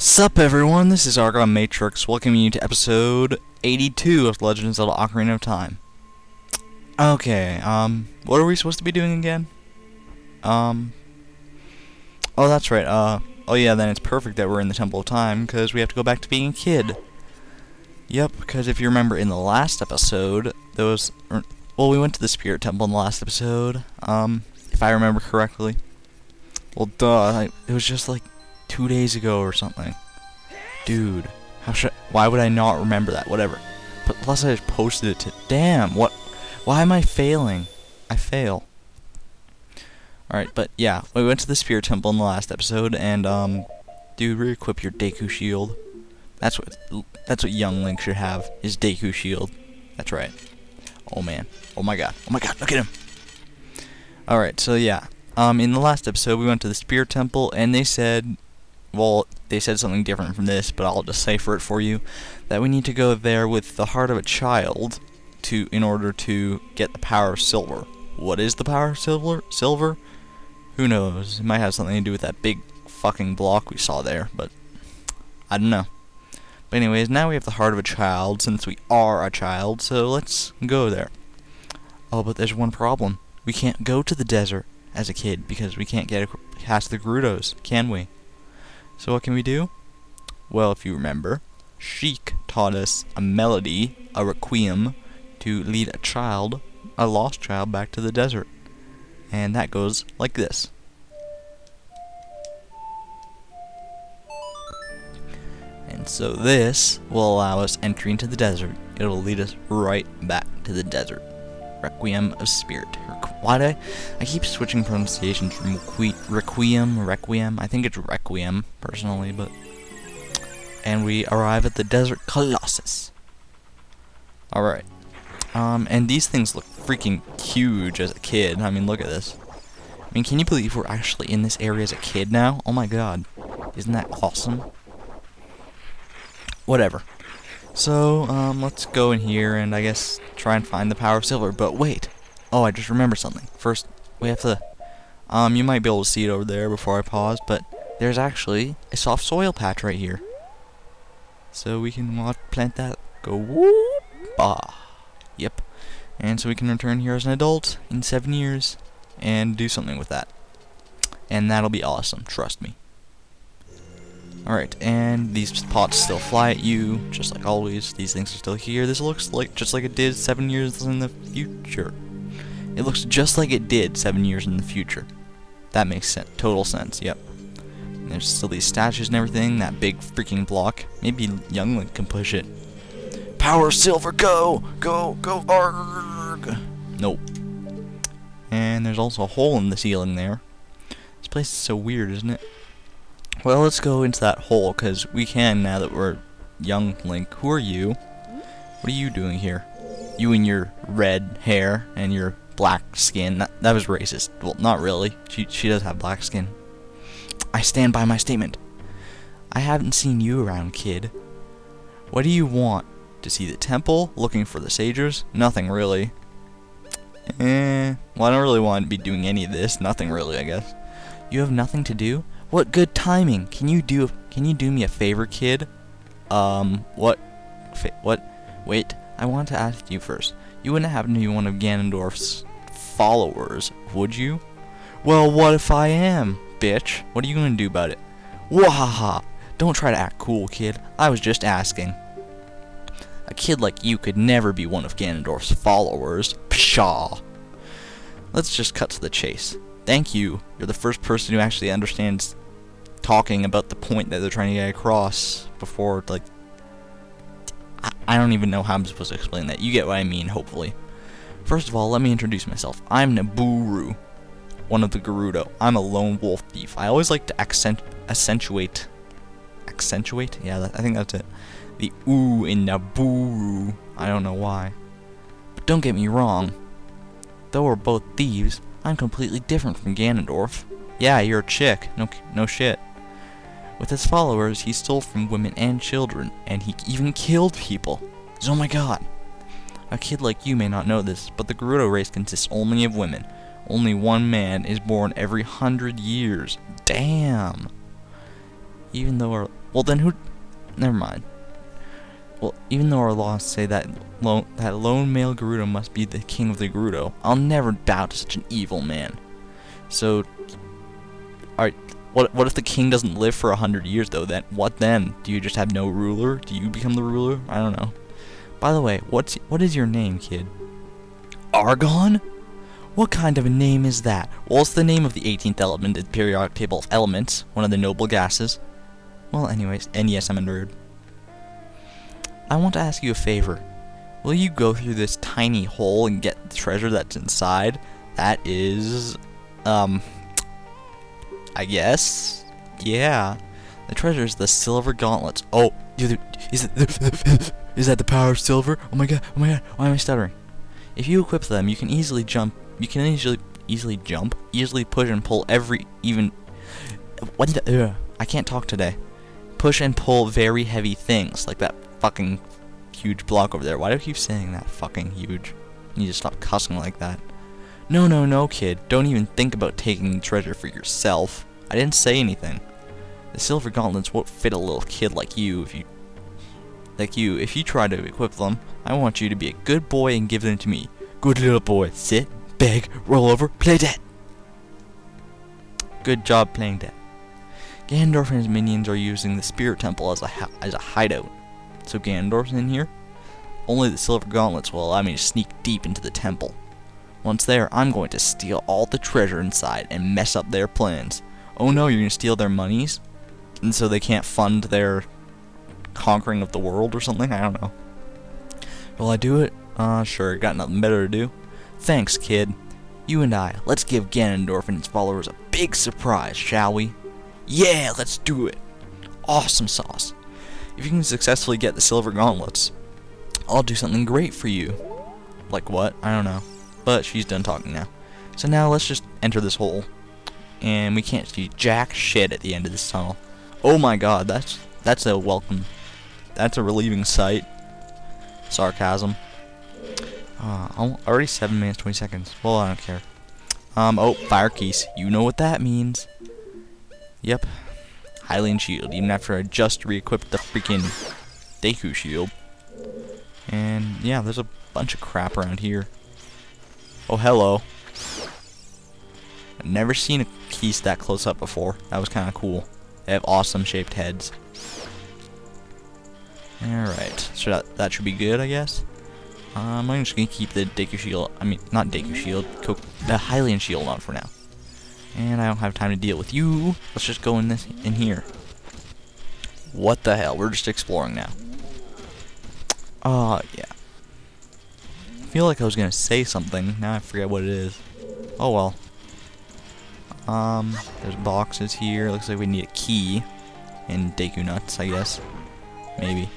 Sup everyone, this is Argon Matrix, welcoming you to episode 82 of Legend of Zelda Ocarina of Time. Okay, um, what are we supposed to be doing again? Um, oh that's right, uh, oh yeah, then it's perfect that we're in the Temple of Time, because we have to go back to being a kid. Yep, because if you remember in the last episode, there was, er, well, we went to the Spirit Temple in the last episode, um, if I remember correctly. Well, duh, I, it was just like two days ago or something. Dude, how should? Why would I not remember that? Whatever. But plus, I just posted it to. Damn, what? Why am I failing? I fail. Alright, but yeah, we went to the Spirit Temple in the last episode, and um, dude, re-equip your Deku Shield. That's what that's what young Link should have. His Deku Shield. That's right. Oh man. Oh my god. Oh my god. Look at him. Alright, so yeah. Um, in the last episode, we went to the Spirit Temple, and they said well, they said something different from this, but I'll decipher it for you. That we need to go there with the heart of a child to in order to get the power of silver. What is the power of silver? Silver? Who knows? It might have something to do with that big fucking block we saw there, but I don't know. But anyways, now we have the heart of a child since we are a child, so let's go there. Oh, but there's one problem. We can't go to the desert as a kid because we can't get past the Gerudos, can we? So what can we do? Well, if you remember, Sheik taught us a melody, a requiem, to lead a child, a lost child, back to the desert. And that goes like this. And so this will allow us entry into the desert. It'll lead us right back to the desert. Requiem of Spirit. Why do I, I keep switching pronunciations from Requiem, Requiem. I think it's Requiem, personally, but... And we arrive at the Desert Colossus. Alright. Um, and these things look freaking huge as a kid. I mean, look at this. I mean, can you believe we're actually in this area as a kid now? Oh my god. Isn't that awesome? Whatever. So, um, let's go in here and I guess try and find the power of silver. But wait. Oh, I just remembered something. First, we have to... Um, you might be able to see it over there before I pause, but there's actually a soft soil patch right here. So we can plant that. Go whoop. Ah. Yep. And so we can return here as an adult in seven years and do something with that. And that'll be awesome. Trust me. Alright, and these pots still fly at you, just like always. These things are still here. This looks like just like it did seven years in the future. It looks just like it did seven years in the future. That makes sense. Total sense, yep. And there's still these statues and everything, that big freaking block. Maybe Young Link can push it. Power Silver, go! Go, go, arg! Nope. And there's also a hole in the ceiling there. This place is so weird, isn't it? Well, let's go into that hole, because we can now that we're young Link. Who are you? What are you doing here? You and your red hair and your black skin. That, that was racist. Well, not really. She, she does have black skin. I stand by my statement. I haven't seen you around, kid. What do you want? To see the temple? Looking for the sagers? Nothing really. Eh, well I don't really want to be doing any of this. Nothing really, I guess. You have nothing to do? What good timing! Can you do can you do me a favor, kid? Um, what? what? Wait, I want to ask you first. You wouldn't happen to be one of Ganondorf's followers, would you? Well, what if I am, bitch? What are you gonna do about it? Wahaha! Don't try to act cool, kid. I was just asking. A kid like you could never be one of Ganondorf's followers. Pshaw! Let's just cut to the chase. Thank you. You're the first person who actually understands talking about the point that they're trying to get across before, like, I, don't even know how I'm supposed to explain that. You get what I mean, hopefully. First of all, let me introduce myself. I'm Nabooru, one of the Gerudo. I'm a lone wolf thief. I always like to accent accentuate, accentuate? Yeah, that, I think that's it. The ooh in Nabooru. I don't know why. But don't get me wrong. Though we're both thieves, I'm completely different from Ganondorf. Yeah, you're a chick. No, no shit. With his followers, he stole from women and children, and he even killed people. Oh my god. A kid like you may not know this, but the Gerudo race consists only of women. Only one man is born every hundred years. Damn. Even though our well then who? Never mind. Well, even though our laws say that lone, that lone male Gerudo must be the king of the Gerudo, I'll never bow to such an evil man. So, alright, what what if the king doesn't live for a hundred years though? Then what then? Do you just have no ruler? Do you become the ruler? I don't know. By the way, what's what is your name, kid? Argon? What kind of a name is that? Well, it's the name of the 18th element in the periodic table of elements, one of the noble gases. Well, anyways, and yes, I'm a nerd. I want to ask you a favor. Will you go through this tiny hole and get the treasure that's inside? That is, um, I guess, yeah. The treasure is the silver gauntlets. Oh, is it, is that the power of silver? Oh my god, oh my god, why am I stuttering? If you equip them, you can easily jump, you can easily, easily jump, easily push and pull every, even, what the, ugh, I can't talk today. Push and pull very heavy things, like that fucking huge block over there. Why do you keep saying that fucking huge? You need to stop cussing like that. No, no, no, kid. Don't even think about taking the treasure for yourself. I didn't say anything. The silver gauntlets won't fit a little kid like you if you like you. If you try to equip them, I want you to be a good boy and give them to me. Good little boy. Sit, beg, roll over, play dead. Good job playing dead. Ganondorf and his minions are using the Spirit Temple as a as a hideout. So Ganondorf's in here. Only the Silver Gauntlets will allow me to sneak deep into the temple. Once there, I'm going to steal all the treasure inside and mess up their plans. Oh no, you're going to steal their monies? And so they can't fund their conquering of the world or something? I don't know. Will I do it? Uh, sure, got nothing better to do. Thanks, kid. You and I, let's give Ganondorf and his followers a big surprise, shall we? Yeah, let's do it. Awesome sauce. If you can successfully get the silver gauntlets, I'll do something great for you. Like what? I don't know. But she's done talking now. So now let's just enter this hole. And we can't see jack shit at the end of this tunnel. Oh my god, that's that's a welcome. That's a relieving sight. Sarcasm. Uh, already 7 minutes 20 seconds. Well, I don't care. Um, oh, fire Keese. You know what that means. Yep, Hylian shield, even after I just re-equipped the freaking Deku shield. And yeah, there's a bunch of crap around here. Oh, hello. I've never seen a Keese that close up before. That was kind of cool. They have awesome shaped heads. Alright, so that, that should be good, I guess. Um, I'm just gonna keep the Deku shield, I mean, not Deku shield, the Hylian shield on for now. And I don't have time to deal with you. Let's just go in this in here. What the hell? We're just exploring now. Oh, yeah. I feel like I was gonna say something. Now I forget what it is. Oh well. Um, there's boxes here. Looks like we need a key. And Deku nuts, I guess. Maybe.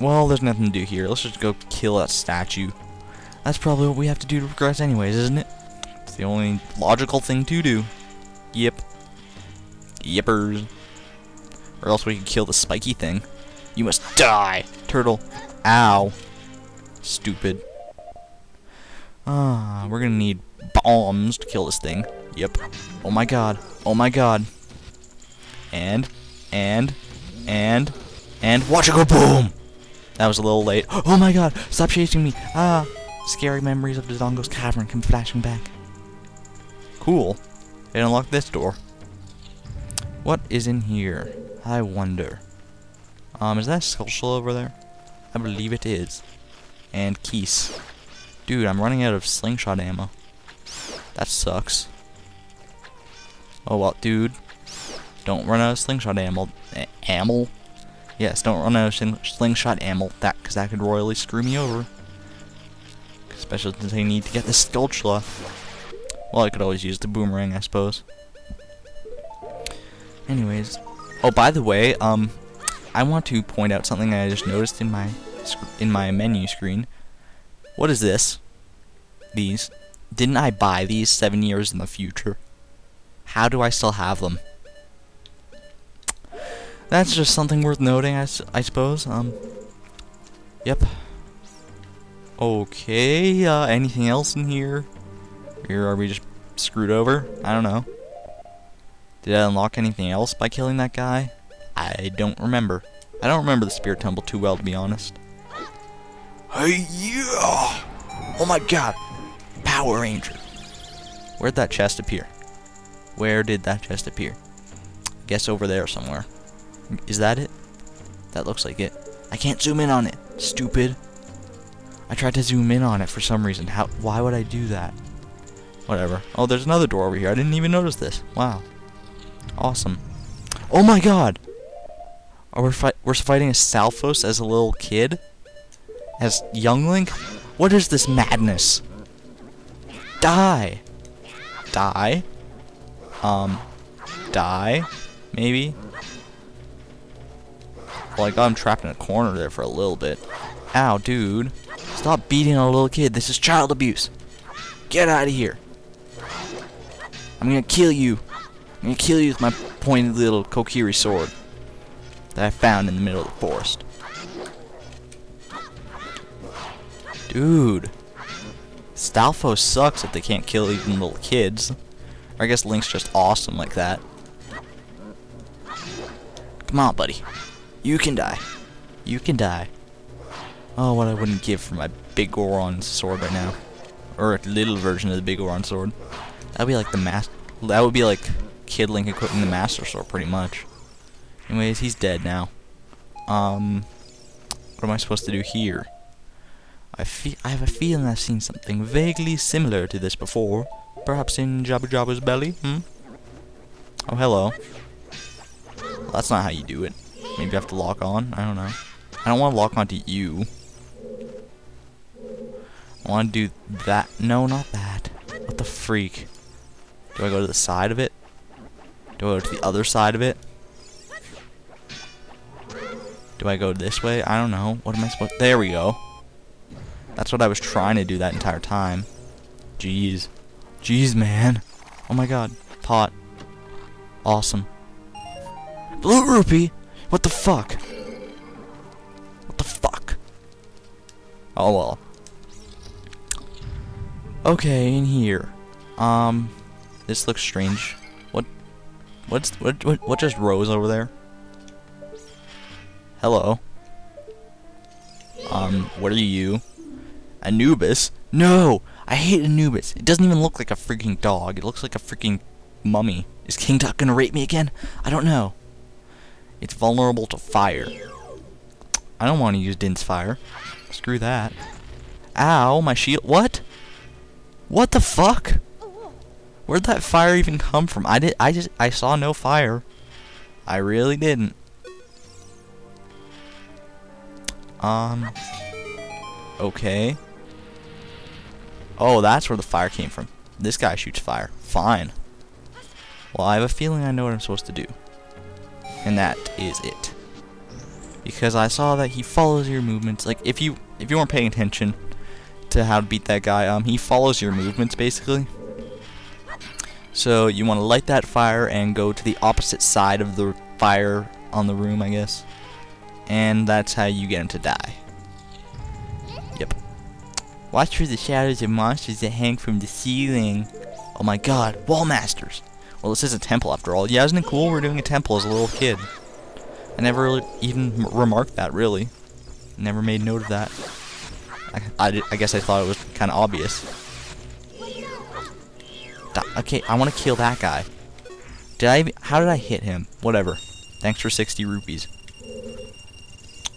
Well, there's nothing to do here. Let's just go kill that statue. That's probably what we have to do to progress anyways, isn't it? The only logical thing to do. Yep. Yippers. Or else we could kill the spiky thing. You must die, turtle. Ow. Stupid. Ah, we're gonna need bombs to kill this thing. Yep. Oh my god. Oh my god. And, and, and, and, watch it go boom! That was a little late. Oh my god, stop chasing me. Ah, scary memories of the Dodongo's cavern come flashing back. Cool. They unlocked this door. What is in here? I wonder. Um, is that Skulltula over there? I believe it is. And Keese. Dude, I'm running out of slingshot ammo. That sucks. Oh well, dude. Don't run out of slingshot ammo. A ammo? Yes, don't run out of sling slingshot ammo. That, cause that could royally screw me over. Especially since I need to get the Skulltula. Well, I could always use the boomerang, I suppose. Anyways. Oh, by the way, um, I want to point out something I just noticed in my in my menu screen. What is this? These. Didn't I buy these seven years in the future? How do I still have them? That's just something worth noting, I, I suppose. Um. Yep. Okay, uh, anything else in here? Here are we just screwed over? I don't know. Did I unlock anything else by killing that guy? I don't remember. I don't remember the Spirit Temple too well, to be honest. Hey, yeah! Oh my god! Power Ranger! Where'd that chest appear? Where did that chest appear? Guess over there somewhere. Is that it? That looks like it. I can't zoom in on it. Stupid. I tried to zoom in on it for some reason. How? Why would I do that? Whatever. Oh, there's another door over here. I didn't even notice this. Wow. Awesome. Oh my god! Are we fight? We're fighting a Stalfos as a little kid? As young Link? What is this madness? Die! Die? Um, die? Maybe? Well, I got him trapped in a corner there for a little bit. Ow, dude. Stop beating on a little kid. This is child abuse. Get out of here. I'm gonna kill you. I'm gonna kill you with my pointed little Kokiri sword that I found in the middle of the forest. Dude. Stalfos sucks if they can't kill even little kids. Or I guess Link's just awesome like that. Come on, buddy. You can die. You can die. Oh, what I wouldn't give for my big Goron sword right now. Or a little version of the big Goron sword. That'd be like the mas- That would be like Kid Link equipping the Master Sword, pretty much. Anyways, he's dead now. Um, what am I supposed to do here? I feel I have a feeling I've seen something vaguely similar to this before. Perhaps in Jabu Jabu's belly, hmm? Oh, hello. Well, that's not how you do it. Maybe I have to lock on? I don't know. I don't want to lock onto you. I want to do that. No, not that. What the freak? Do I go to the side of it? Do I go to the other side of it? Do I go this way? I don't know. What am I supposed... There we go. That's what I was trying to do that entire time. Jeez. Jeez, man. Oh my god. Pot. Awesome. Blue rupee? What the fuck? What the fuck? Oh well. Okay, in here. Um, this looks strange. What? What's what? What, what just rose over there? Hello. Um, what are you? Anubis? No! I hate Anubis. It doesn't even look like a freaking dog. It looks like a freaking mummy. Is King Tut gonna rape me again? I don't know. It's vulnerable to fire. I don't want to use Din's fire. Screw that. Ow, my shield. What? What the fuck? Where'd that fire even come from? I did. I just. I saw no fire. I really didn't. Um. Okay. Oh, that's where the fire came from. This guy shoots fire. Fine. Well, I have a feeling I know what I'm supposed to do. And that is it. Because I saw that he follows your movements. Like, if you if you weren't paying attention to how to beat that guy, um, he follows your movements, basically. So, you want to light that fire and go to the opposite side of the fire on the room, I guess. And that's how you get him to die. Yep. Watch for the shadows of monsters that hang from the ceiling. Oh my god, wall masters! Well, this is a temple after all. Yeah, isn't it cool? We're doing a temple as a little kid. I never even remarked that, really. Never made note of that. I, I, I guess I thought it was kind of obvious. Okay, I want to kill that guy. Did I? How did I hit him? Whatever. Thanks for 60 rupees.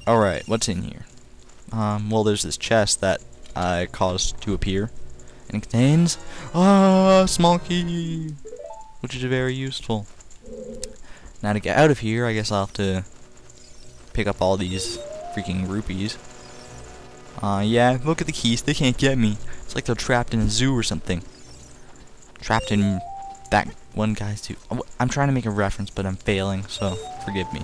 Alright, what's in here? Um, well, there's this chest that I caused to appear. And it contains... Ah, small key! Which is very useful. Now to get out of here, I guess I'll have to pick up all these freaking rupees. Uh, yeah, look at the Keese. They can't get me. It's like they're trapped in a zoo or something. Trapped in that one guy's too. I'm trying to make a reference, but I'm failing, so forgive me.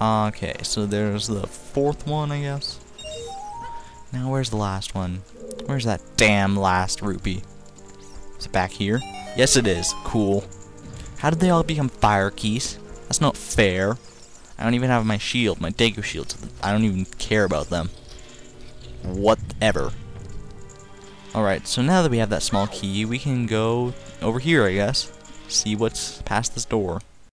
Okay, so there's the fourth one, I guess. Now, where's the last one? Where's that damn last rupee? Is it back here? Yes, it is. Cool. How did they all become fire Keese? That's not fair. I don't even have my shield, my Deku shield. So I don't even care about them. Whatever. Alright, so now that we have that small key, we can go over here, I guess. see what's past this door.